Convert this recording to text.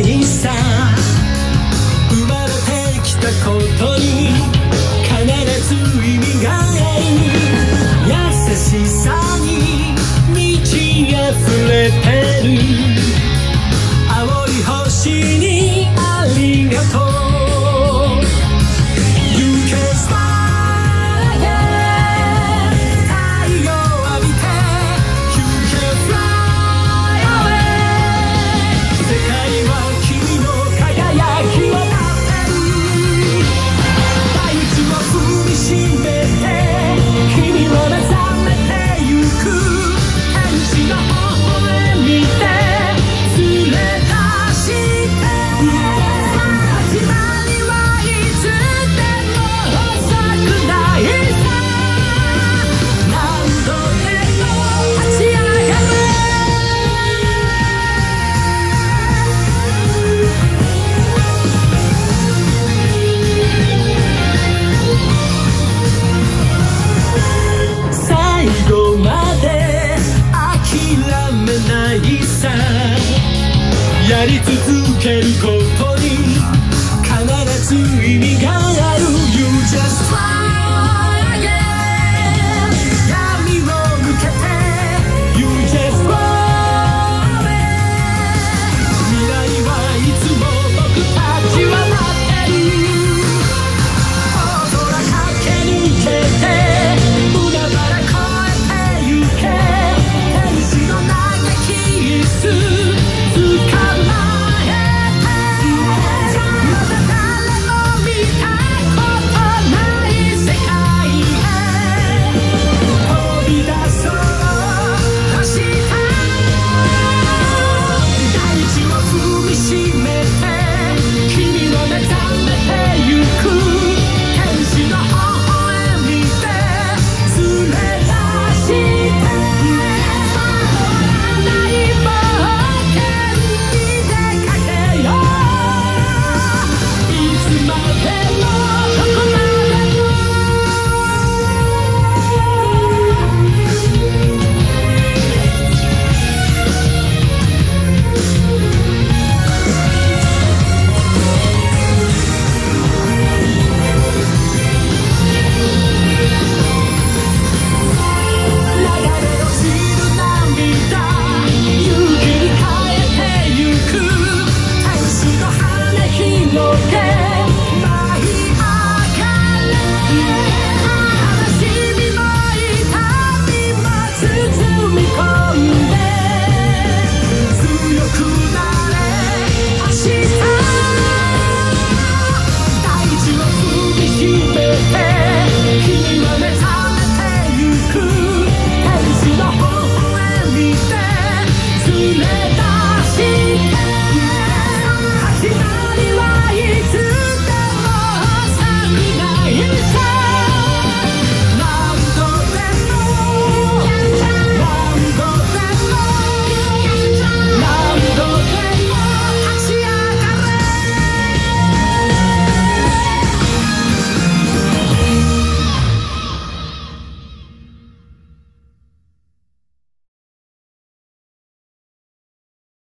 いさ生まれてきたことに必ず意味がある優しさに満ち溢れてる Jericho.